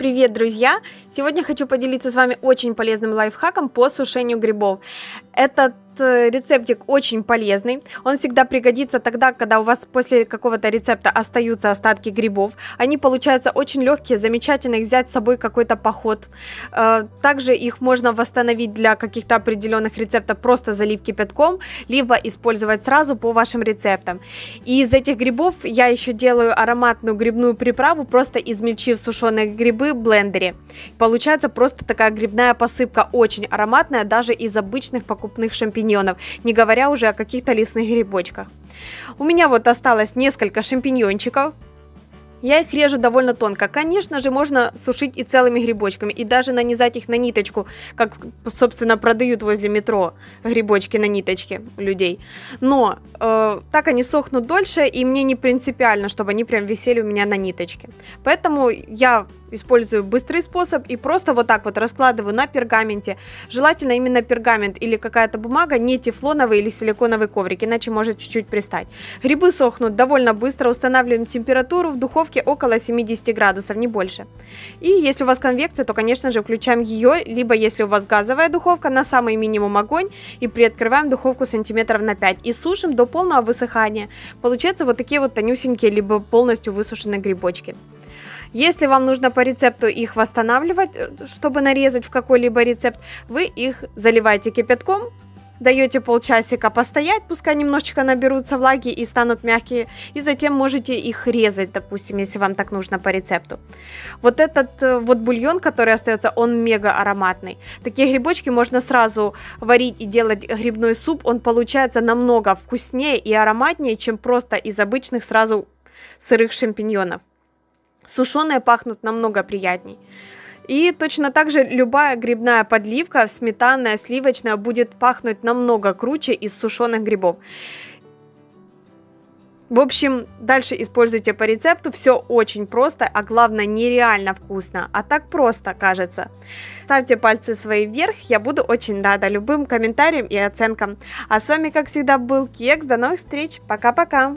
Привет, друзья! Сегодня хочу поделиться с вами очень полезным лайфхаком по сушению грибов. Этот э, рецептик очень полезный. Он всегда пригодится тогда, когда у вас после какого-то рецепта остаются остатки грибов. Они получаются очень легкие, замечательно их взять с собой какой-то поход. Э, также их можно восстановить для каких-то определенных рецептов, просто залив кипятком, либо использовать сразу по вашим рецептам. И из этих грибов я еще делаю ароматную грибную приправу, просто измельчив сушеные грибы в блендере. Получается просто такая грибная посыпка, очень ароматная, даже из обычных покупных шампиньонов, не говоря уже о каких-то лесных грибочках. У меня вот осталось несколько шампиньончиков, я их режу довольно тонко. Конечно же, можно сушить и целыми грибочками, и даже нанизать их на ниточку, как, собственно, продают возле метро грибочки на ниточке людей. Но э, так они сохнут дольше, и мне не принципиально, чтобы они прям висели у меня на ниточке. Поэтому я использую быстрый способ и просто вот так вот раскладываю на пергаменте. Желательно именно пергамент или какая-то бумага, не тефлоновый или силиконовый коврик, иначе может чуть-чуть пристать. Грибы сохнут довольно быстро, устанавливаем температуру в духовке около 70 градусов, не больше. И если у вас конвекция, то, конечно же, включаем ее, либо если у вас газовая духовка, на самый минимум огонь и приоткрываем духовку сантиметров на 5 и сушим до полного высыхания. Получается вот такие вот тонюсенькие, либо полностью высушенные грибочки. Если вам нужно по рецепту их восстанавливать, э, чтобы нарезать в какой-либо рецепт, вы их заливаете кипятком, даете полчасика постоять, пускай немножечко наберутся влаги и станут мягкие, и затем можете их резать, допустим, если вам так нужно по рецепту. Вот этот э, вот бульон, который остается, он мега ароматный. Такие грибочки можно сразу варить и делать грибной суп, он получается намного вкуснее и ароматнее, чем просто из обычных сразу сырых шампиньонов. Сушеные пахнут намного приятней. И точно так же любая грибная подливка, сметанная, сливочная, будет пахнуть намного круче из сушеных грибов. В общем, дальше используйте по рецепту, все очень просто, а главное нереально вкусно, а так просто кажется. Ставьте пальцы свои вверх, я буду очень рада любым комментариям и оценкам. А с вами, как всегда, был Кекс, до новых встреч, пока-пока!